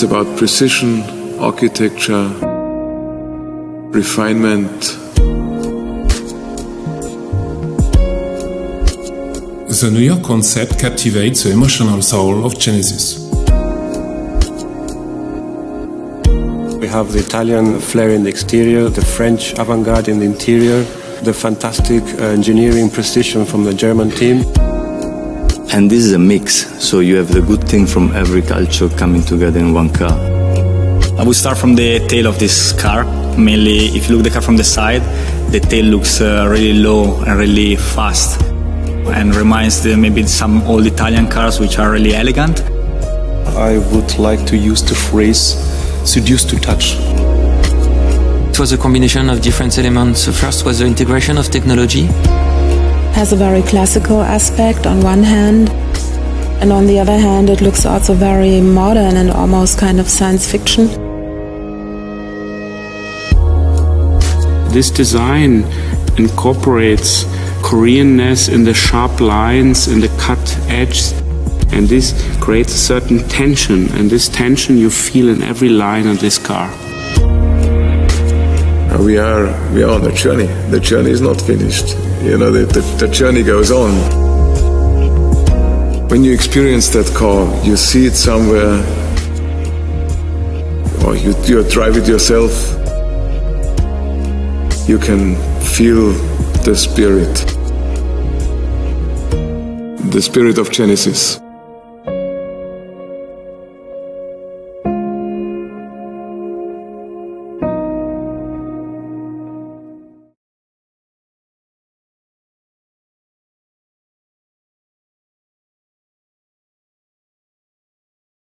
It's about precision, architecture, refinement. The New York concept captivates the emotional soul of Genesis. We have the Italian flair in the exterior, the French avant-garde in the interior, the fantastic uh, engineering precision from the German team. And this is a mix, so you have the good thing from every culture coming together in one car. I would start from the tail of this car. Mainly, if you look at the car from the side, the tail looks uh, really low and really fast, and reminds the, maybe some old Italian cars which are really elegant. I would like to use the phrase "seduced to touch." It was a combination of different elements. The first was the integration of technology has a very classical aspect on one hand, and on the other hand, it looks also very modern and almost kind of science fiction. This design incorporates Koreanness in the sharp lines, in the cut edge, and this creates a certain tension, and this tension you feel in every line of this car. We are, we are on a journey. The journey is not finished. You know, the, the, the journey goes on. When you experience that car, you see it somewhere, or you, you drive it yourself, you can feel the spirit, the spirit of Genesis.